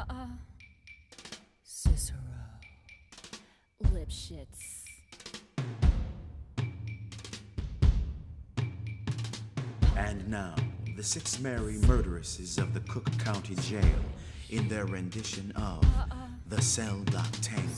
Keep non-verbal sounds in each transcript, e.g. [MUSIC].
Uh-uh. Cicero. Lipschitz. And now, the six merry murderesses of the Cook County Jail in their rendition of uh-uh. The Cell Block Tango.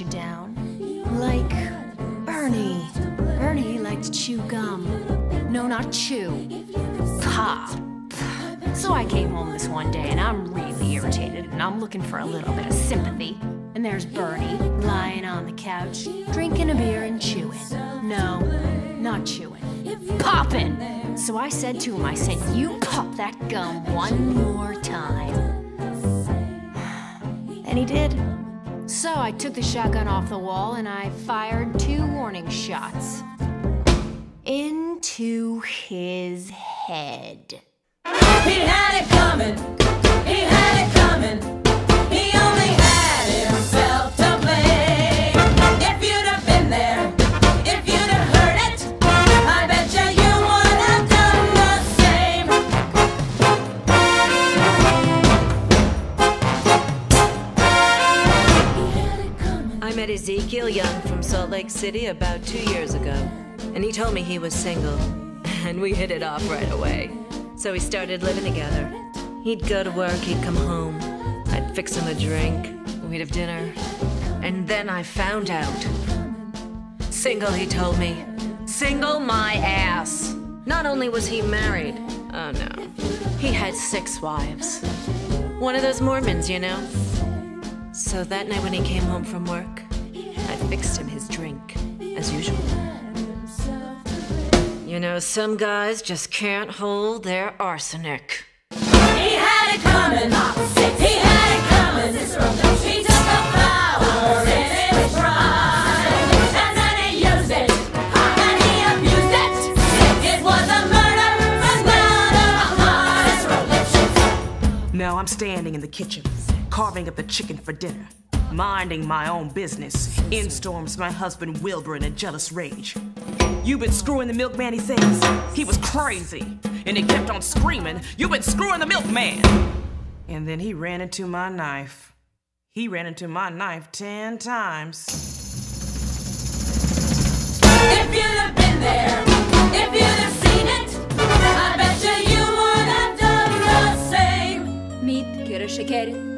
You down? Like Bernie. Bernie liked to chew gum. No, not chew. Pop. So I came home this one day and I'm really irritated and I'm looking for a little bit of sympathy. And there's Bernie lying on the couch, drinking a beer and chewing. No, not chewing. Popping! So I said to him, I said, You pop that gum one more time. [SIGHS] And he did. So I took the shotgun off the wall and I fired two warning shots into his head. He had it coming. He had it coming. Ezekiel Young from Salt Lake City about two years ago, and he told me he was single, [LAUGHS] and we hit it off right away. So we started living together. He'd go to work, he'd come home, I'd fix him a drink, we'd have dinner, and then I found out. Single, he told me. Single my ass. Not only was he married, oh no, he had six wives. One of those Mormons, you know. So that night when he came home from work, fixed him his drink, as usual. You know, some guys just can't hold their arsenic. He had it coming. He had it coming. He took the power in his pride, and then he used it, and he abused it. It was a murder, and not a crime. Now I'm standing in the kitchen, carving up the chicken for dinner, minding my own business. In storms my husband Wilbur in a jealous rage. You've been screwing the milkman, he says. He was crazy, and he kept on screaming, You've been screwing the milkman! And then he ran into my knife. He ran into my knife ten times. If you'd have been there, if you'd have seen it, I bet you you would have done the same. Meet Kira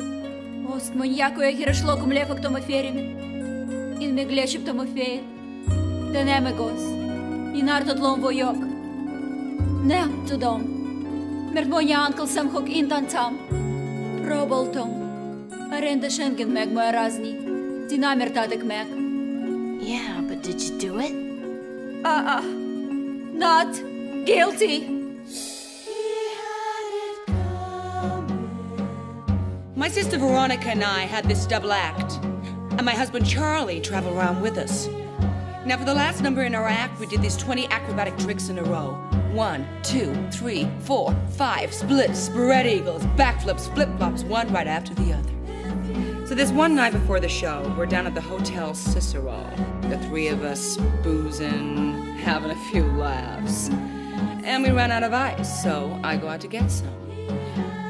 Ост моньякує хірешло кумлефа к тому ферімі. Ін ми глечіп тому феє. Денеме гос. І нартот лом войок. Нем тудом. Мерт моя анкл сам хок інтан цам. Проболтом. Аренда шенген мег моя разні. Динамер тадек мег. Yeah, but did you do it? Uh-uh. Not guilty. My sister Veronica and I had this double act, and my husband Charlie traveled around with us. Now, for the last number in our act, we did these 20 acrobatic tricks in a row. One, two, three, four, five, splits, spread eagles, backflips, flip flops, one right after the other. So this one night before the show, we're down at the Hotel Cicero. The three of us boozing, having a few laughs. And we ran out of ice, so I go out to get some.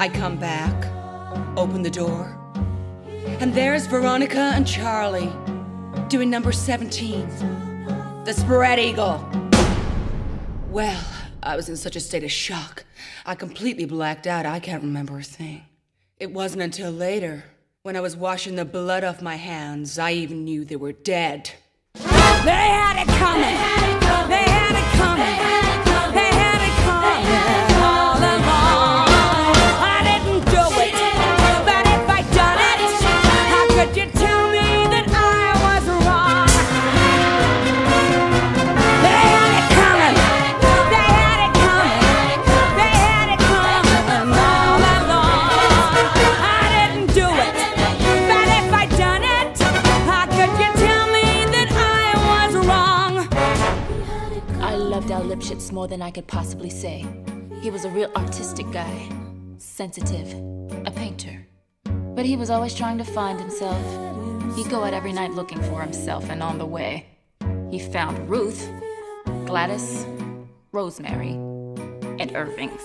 I come back, open the door, and there's Veronica and Charlie doing number 17, the spread eagle. Well, I was in such a state of shock. I completely blacked out. I can't remember a thing. It wasn't until later, when I was washing the blood off my hands, I even knew they were dead. They had it coming! They had it coming! Al more than I could possibly say. He was a real artistic guy, sensitive, a painter. But he was always trying to find himself. He'd go out every night looking for himself, and on the way, he found Ruth, Gladys, Rosemary, and Irving's.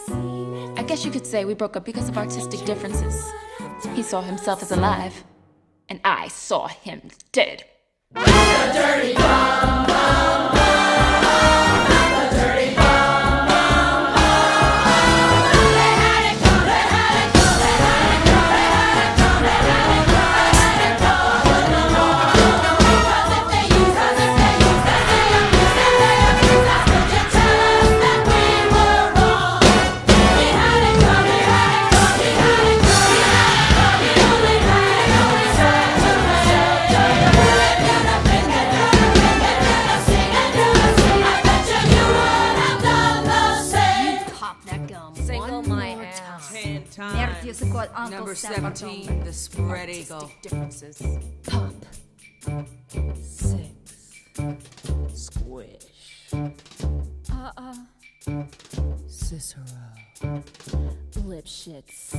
I guess you could say we broke up because of artistic differences. He saw himself as alive, and I saw him dead. Pop to call Uncle Number Sam 17, the spread eagle. differences. Pop. Six. Squish. Uh-uh. Cicero. Lipschitz.